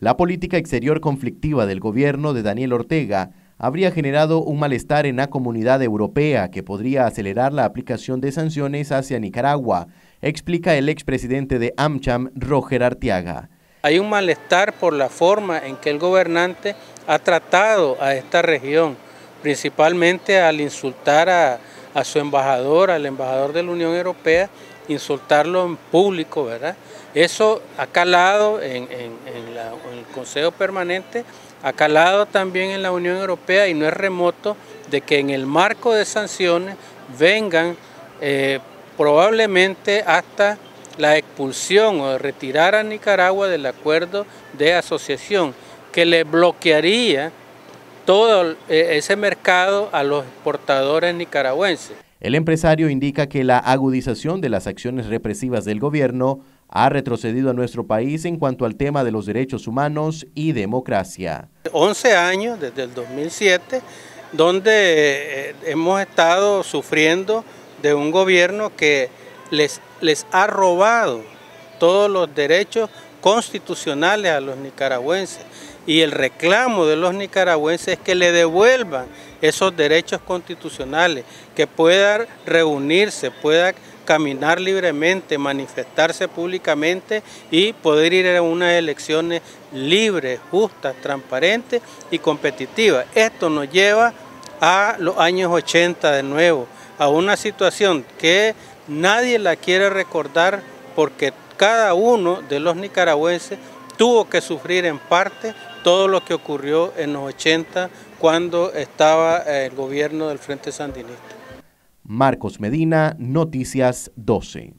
La política exterior conflictiva del gobierno de Daniel Ortega habría generado un malestar en la comunidad europea que podría acelerar la aplicación de sanciones hacia Nicaragua, explica el expresidente de AmCham, Roger Artiaga. Hay un malestar por la forma en que el gobernante ha tratado a esta región, principalmente al insultar a, su embajador, al embajador de la Unión Europea, insultarlo en público, ¿verdad? Eso ha calado en, el Consejo Permanente, ha calado también en la Unión Europea y no es remoto de que en el marco de sanciones vengan eh, probablemente hasta la expulsión o retirar a Nicaragua del acuerdo de asociación que le bloquearía todo eh, ese mercado a los exportadores nicaragüenses. El empresario indica que la agudización de las acciones represivas del gobierno ha retrocedido a nuestro país en cuanto al tema de los derechos humanos y democracia. 11 años desde el 2007, donde eh, hemos estado sufriendo de un gobierno que les, les ha robado todos los derechos constitucionales a los nicaragüenses y el reclamo de los nicaragüenses es que le devuelvan esos derechos constitucionales, que puedan reunirse, pueda caminar libremente, manifestarse públicamente y poder ir a unas elecciones libres, justas, transparentes y competitivas. Esto nos lleva a los años 80 de nuevo, a una situación que nadie la quiere recordar porque cada uno de los nicaragüenses tuvo que sufrir en parte todo lo que ocurrió en los 80 cuando estaba el gobierno del Frente Sandinista. Marcos Medina, Noticias 12.